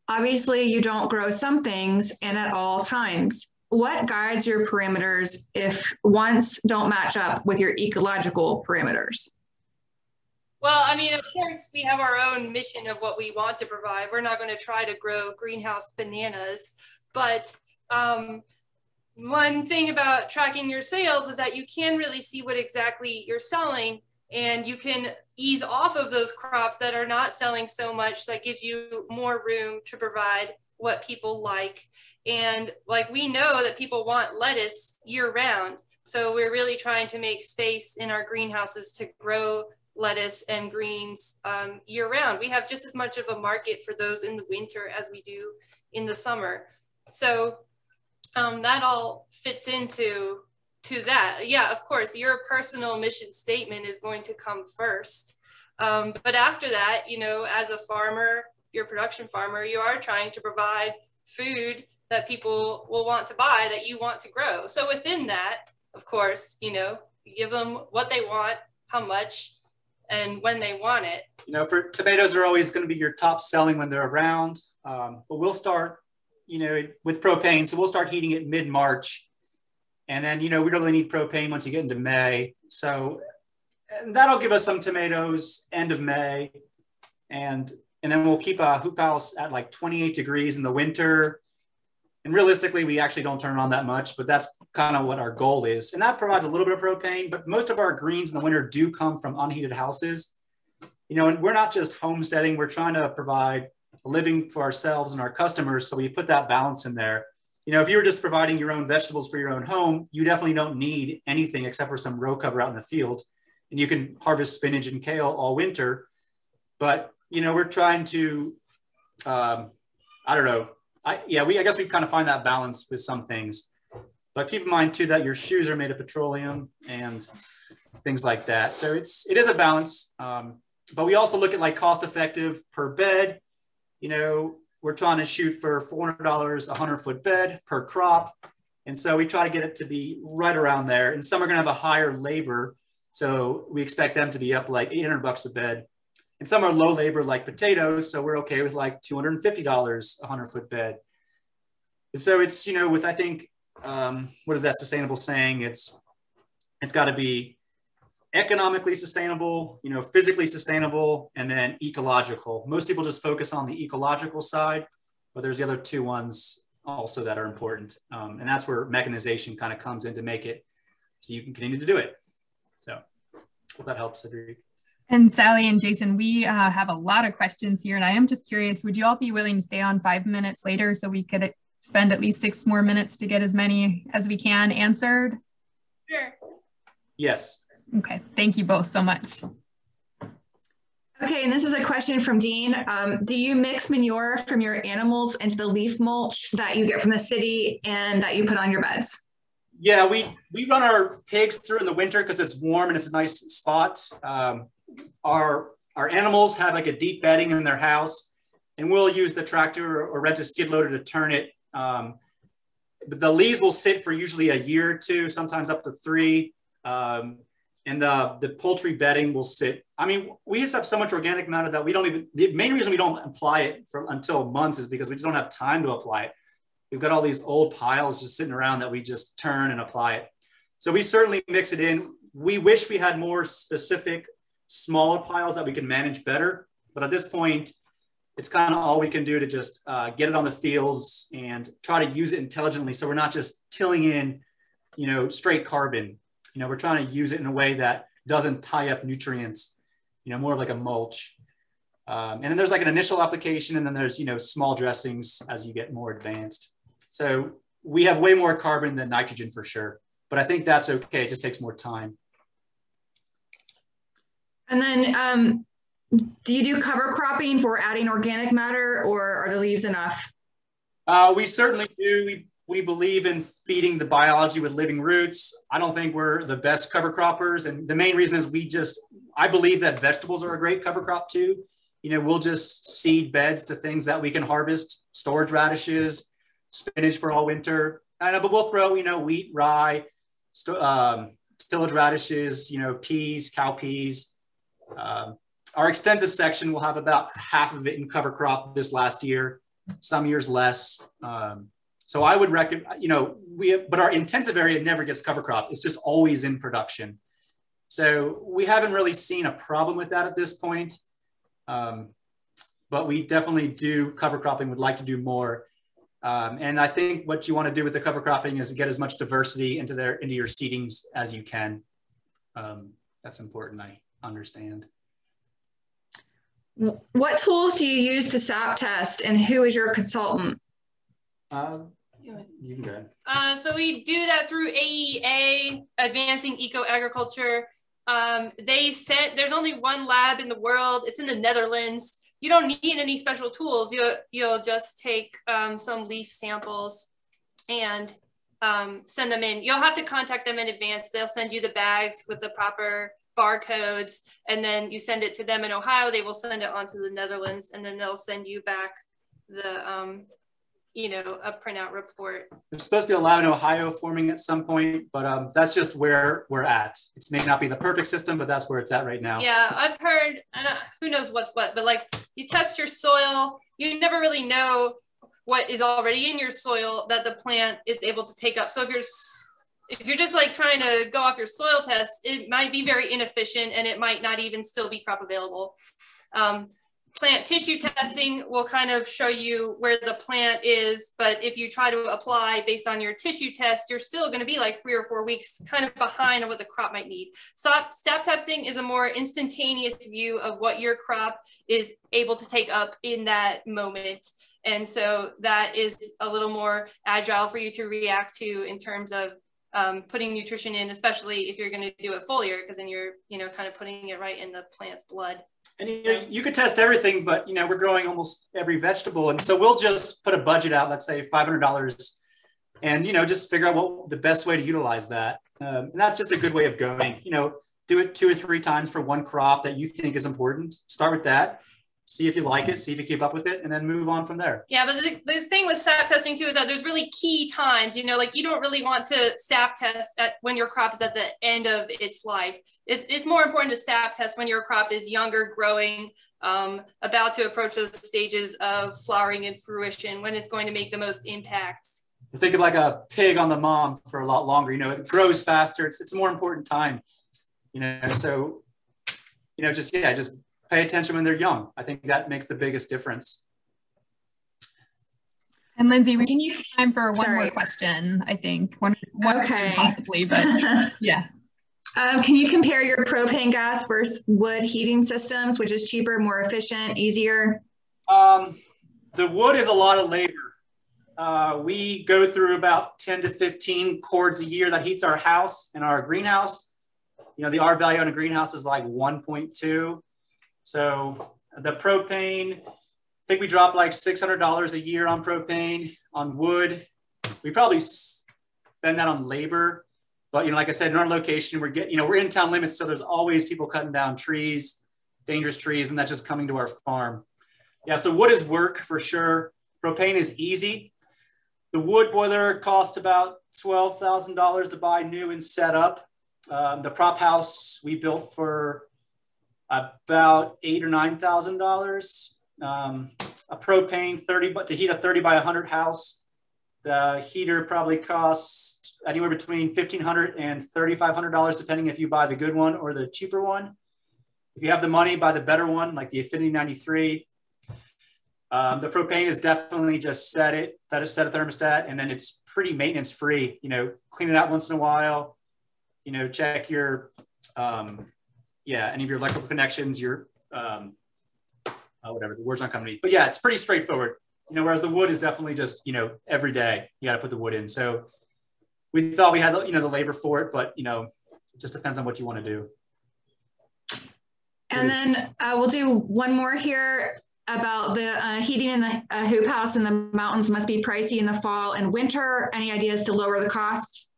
Obviously, you don't grow some things and at all times. What guides your parameters if once don't match up with your ecological parameters? Well, I mean, of course, we have our own mission of what we want to provide. We're not going to try to grow greenhouse bananas, but um, one thing about tracking your sales is that you can really see what exactly you're selling and you can ease off of those crops that are not selling so much that gives you more room to provide what people like. And like we know that people want lettuce year round. So we're really trying to make space in our greenhouses to grow lettuce and greens um, year round. We have just as much of a market for those in the winter as we do in the summer. So um, that all fits into to that. Yeah, of course, your personal mission statement is going to come first. Um, but after that, you know, as a farmer, if you're a production farmer, you are trying to provide food that people will want to buy that you want to grow. So within that, of course, you know, you give them what they want, how much, and when they want it. You know, for tomatoes are always going to be your top selling when they're around. Um, but we'll start you know, with propane. So we'll start heating it mid March. And then, you know, we don't really need propane once you get into May. So that'll give us some tomatoes end of May. And, and then we'll keep a hoop house at like 28 degrees in the winter. And realistically, we actually don't turn on that much, but that's kind of what our goal is. And that provides a little bit of propane, but most of our greens in the winter do come from unheated houses. You know, and we're not just homesteading, we're trying to provide living for ourselves and our customers. So we put that balance in there. You know, if you were just providing your own vegetables for your own home, you definitely don't need anything except for some row cover out in the field. And you can harvest spinach and kale all winter. But, you know, we're trying to, um, I don't know. I, yeah, we, I guess we kind of find that balance with some things. but keep in mind too that your shoes are made of petroleum and things like that. So it's it is a balance. Um, but we also look at like cost effective per bed. You know, we're trying to shoot for $400 a 100 foot bed per crop. And so we try to get it to be right around there. And some are going to have a higher labor. So we expect them to be up like 800 bucks a bed. And some are low labor like potatoes. So we're okay with like $250 a 100 foot bed. And so it's, you know, with I think, um, what is that sustainable saying? It's, it's got to be economically sustainable, you know, physically sustainable, and then ecological. Most people just focus on the ecological side, but there's the other two ones also that are important. Um, and that's where mechanization kind of comes in to make it so you can continue to do it. So hope that helps, Cedric. And Sally and Jason, we uh, have a lot of questions here, and I am just curious, would you all be willing to stay on five minutes later so we could spend at least six more minutes to get as many as we can answered? Sure. Yes. Okay, thank you both so much. Okay, and this is a question from Dean. Um, do you mix manure from your animals into the leaf mulch that you get from the city and that you put on your beds? Yeah, we we run our pigs through in the winter because it's warm and it's a nice spot. Um, our our animals have like a deep bedding in their house, and we'll use the tractor or, or rent a skid loader to turn it. Um, but the leaves will sit for usually a year or two, sometimes up to three. Um, and the, the poultry bedding will sit. I mean, we just have so much organic matter that we don't even, the main reason we don't apply it for until months is because we just don't have time to apply it. We've got all these old piles just sitting around that we just turn and apply it. So we certainly mix it in. We wish we had more specific smaller piles that we can manage better. But at this point, it's kind of all we can do to just uh, get it on the fields and try to use it intelligently. So we're not just tilling in, you know, straight carbon you know, we're trying to use it in a way that doesn't tie up nutrients, you know, more of like a mulch. Um, and then there's like an initial application and then there's, you know, small dressings as you get more advanced. So we have way more carbon than nitrogen for sure, but I think that's okay. It just takes more time. And then um, do you do cover cropping for adding organic matter or are the leaves enough? Uh, we certainly do. We we believe in feeding the biology with living roots. I don't think we're the best cover croppers. And the main reason is we just, I believe that vegetables are a great cover crop too. You know, we'll just seed beds to things that we can harvest, storage radishes, spinach for all winter. I know, but we'll throw, you know, wheat, rye, um, tillage radishes, you know, peas, cowpeas. Um, our extensive section will have about half of it in cover crop this last year, some years less. Um, so I would recommend, you know, we, but our intensive area never gets cover crop. It's just always in production. So we haven't really seen a problem with that at this point. Um, but we definitely do cover cropping, would like to do more. Um, and I think what you want to do with the cover cropping is get as much diversity into their into your seedings as you can. Um, that's important, I understand. What tools do you use to SAP test and who is your consultant? Um, Uh, so we do that through AEA, Advancing Eco Agriculture. Um, they sent, there's only one lab in the world. It's in the Netherlands. You don't need any special tools. You'll, you'll just take um, some leaf samples and um, send them in. You'll have to contact them in advance. They'll send you the bags with the proper barcodes and then you send it to them in Ohio. They will send it on to the Netherlands and then they'll send you back the um, you know, a printout report. There's supposed to be a lab in Ohio forming at some point, but um, that's just where we're at. It may not be the perfect system, but that's where it's at right now. Yeah, I've heard, who knows what's what, but like you test your soil, you never really know what is already in your soil that the plant is able to take up. So if you're if you're just like trying to go off your soil test, it might be very inefficient and it might not even still be crop available. Um, plant tissue testing will kind of show you where the plant is, but if you try to apply based on your tissue test, you're still gonna be like three or four weeks kind of behind on what the crop might need. SAP, SAP testing is a more instantaneous view of what your crop is able to take up in that moment. And so that is a little more agile for you to react to in terms of um, putting nutrition in, especially if you're going to do it foliar, because then you're, you know, kind of putting it right in the plant's blood. And you, know, you could test everything, but you know we're growing almost every vegetable, and so we'll just put a budget out. Let's say five hundred dollars, and you know just figure out what the best way to utilize that um, and that's just a good way of going you know do it two or three times for one crop that you think is important start with that see if you like it, see if you keep up with it, and then move on from there. Yeah, but the, the thing with sap testing too is that there's really key times, you know, like you don't really want to sap test at when your crop is at the end of its life. It's, it's more important to sap test when your crop is younger, growing, um, about to approach those stages of flowering and fruition, when it's going to make the most impact. Think of like a pig on the mom for a lot longer, you know, it grows faster. It's, it's a more important time, you know, so, you know, just, yeah, just pay attention when they're young. I think that makes the biggest difference. And Lindsay, we can use time for one Sorry. more question, I think. One, one okay. possibly, but yeah. Um, can you compare your propane gas versus wood heating systems, which is cheaper, more efficient, easier? Um, the wood is a lot of labor. Uh, we go through about 10 to 15 cords a year that heats our house and our greenhouse. You know, the R value on a greenhouse is like 1.2. So the propane, I think we drop like $600 a year on propane. On wood, we probably spend that on labor. But, you know, like I said, in our location, we're getting, you know, we're in town limits. So there's always people cutting down trees, dangerous trees, and that's just coming to our farm. Yeah, so wood is work for sure. Propane is easy. The wood boiler costs about $12,000 to buy new and set up. Um, the prop house we built for about eight or nine thousand dollars. Um, a propane 30 but to heat a 30 by 100 house. The heater probably costs anywhere between $1,500 and $3,500, depending if you buy the good one or the cheaper one. If you have the money, buy the better one, like the Effinity 93. Um, the propane is definitely just set it, that is set a thermostat, and then it's pretty maintenance free. You know, clean it out once in a while. You know, check your um, yeah, any of your electrical connections, your um, uh, whatever the words not coming to me. But yeah, it's pretty straightforward. You know, whereas the wood is definitely just you know every day you got to put the wood in. So we thought we had you know the labor for it, but you know it just depends on what you want to do. And then uh, we'll do one more here about the uh, heating in the uh, hoop house in the mountains must be pricey in the fall and winter. Any ideas to lower the costs?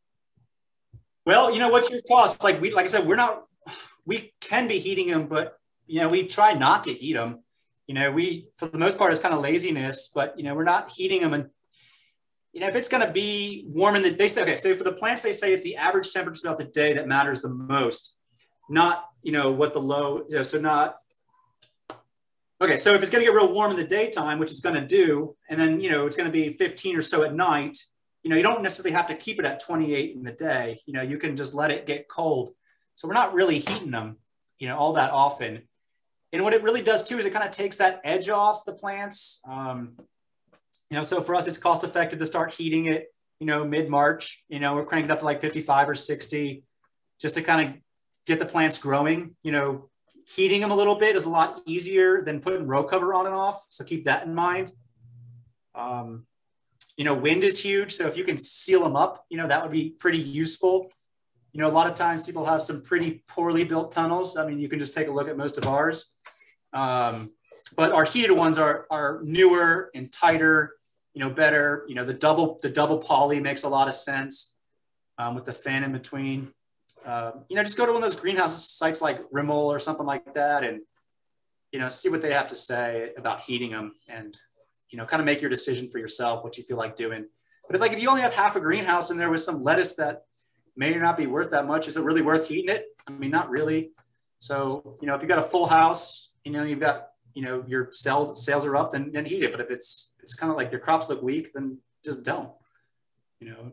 Well, you know, what's your cost? Like we, like I said, we're not we can be heating them, but you know, we try not to heat them. You know, we for the most part it's kind of laziness, but you know, we're not heating them and you know, if it's going to be warm in the, they say, okay, so for the plants, they say it's the average temperature throughout the day that matters the most, not, you know, what the low, you know, so not, okay, so if it's going to get real warm in the daytime, which it's going to do, and then, you know, it's going to be 15 or so at night, you know, you don't necessarily have to keep it at 28 in the day. You know, you can just let it get cold. So we're not really heating them, you know, all that often. And what it really does too is it kind of takes that edge off the plants. Um, you know, so for us, it's cost effective to start heating it, you know, mid March. You know, we're cranking up to like 55 or 60 just to kind of get the plants growing. You know, heating them a little bit is a lot easier than putting row cover on and off. So keep that in mind. Um, you know, wind is huge. So if you can seal them up, you know, that would be pretty useful. You know, a lot of times people have some pretty poorly built tunnels. I mean, you can just take a look at most of ours. Um, but our heated ones are, are newer and tighter, you know, better. You know, the double the double poly makes a lot of sense um, with the fan in between. Uh, you know, just go to one of those greenhouse sites like Rimol or something like that, and you know, see what they have to say about heating them, and you know, kind of make your decision for yourself what you feel like doing. But if like if you only have half a greenhouse and there was some lettuce that may or not be worth that much. Is it really worth heating it? I mean, not really. So, you know, if you've got a full house, you know, you've got, you know, your sales sales are up, then, then heat it. But if it's it's kind of like your crops look weak, then just don't. You know,